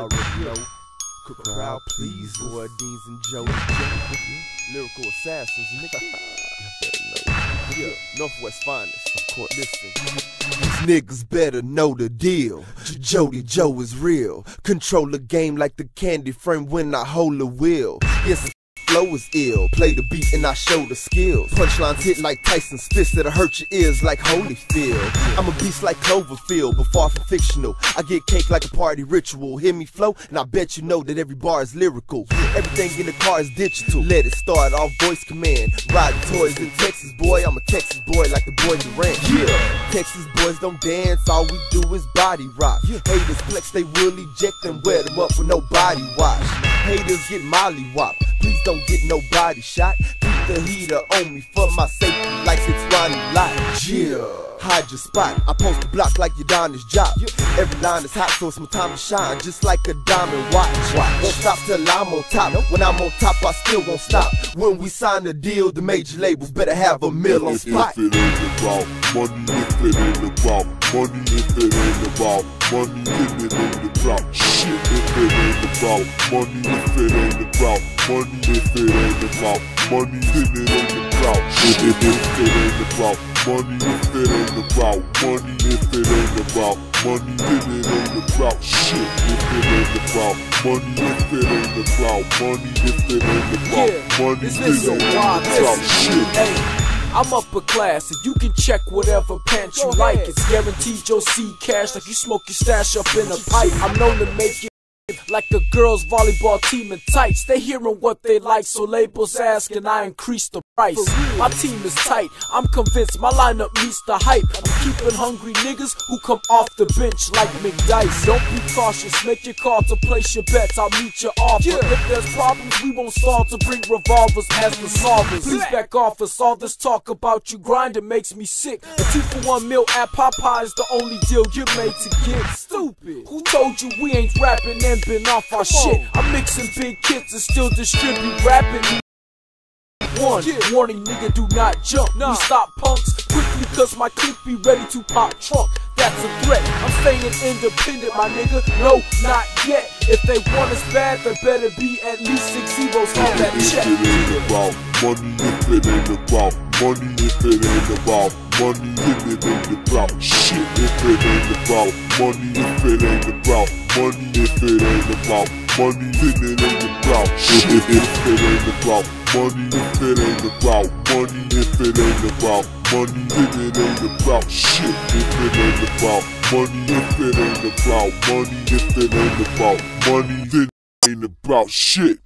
already know. Crowd, please. Boy, Deans and Joe. Lyrical assassins, nigga. Yeah, Northwest finest. Of course. Listen. These niggas better know the deal. Jody Joe is real. Control the game like the candy frame when I hold the wheel. Yes, flow is ill. Play the beat and I show the skills. Punchlines hit like Tyson's fist that'll hurt your ears like Holyfield. I'm a beast like Cloverfield, but far from fictional. I get cake like a party ritual. Hear me flow, and I bet you know that every bar is lyrical. Everything in the car is digital. Let it start off voice command. Riding toys in Texas, boy. I'm a Texas boy like the boy Durant. Yeah. Texas boys don't dance, all we do is body rock. Haters flex, they will eject and wear them up with no body wash. Haters get molly wop. Please don't get nobody shot. Keep the heater on me for my safety, like it's Ronnie Lott. Yeah. Hide your spot. I post the block like your Donna's job. Every line is hot, so it's my time to shine, just like a diamond watch. Won't stop till I'm on top. When I'm on top, I still won't stop. When we sign the deal, the major labels better have a mill on If, spot. if it ain't about money, if it ain't about money, if it ain't about money, then it ain't about shit. If it ain't about money, if it ain't about money, if it ain't about money, then it ain't about shit. If, if it ain't about money, if it ain't about money, if it ain't about money, then it ain't about shit. If it ain't about money, if it ain't about money, if it ain't about money, then it ain't about shit. I'm upper class, and you can check whatever pants you like. It's guaranteed you'll see cash like you smoke your stash up in a pipe. I'm known to make it like a girls volleyball team in tights. They hearing what they like, so labels ask, and I increase the price. My team is tight. I'm convinced my lineup meets the hype. Keeping hungry niggas who come off the bench like McDice. Don't be cautious, make your call to place your bets. I'll meet your offer. If there's problems, we won't solve to bring revolvers as the solvers. Please back off us. All this talk about you grinding makes me sick. A two for one meal at Popeye is the only deal you're made to get. Stupid. Who told you we ain't rapping and been off our shit? I'm mixing big kits and still distribute rapping. One warning, nigga, do not jump. We stop punks quickly, cause my clip be ready to pop trunk. That's a threat. I'm staying independent, my nigga. No, not yet. If they want us bad, there better be at least six zeros on that If check. it ain't about money, if it ain't about money, if it ain't about money, then it ain't about shit. If it ain't about money, if it ain't about money, if it ain't about money, then it ain't about shit. If, it ain't about money, if it ain't about money, if it ain't about money, then it ain't about shit. If it ain't about money, if it ain't about money, if it ain't about money, then it ain't about shit.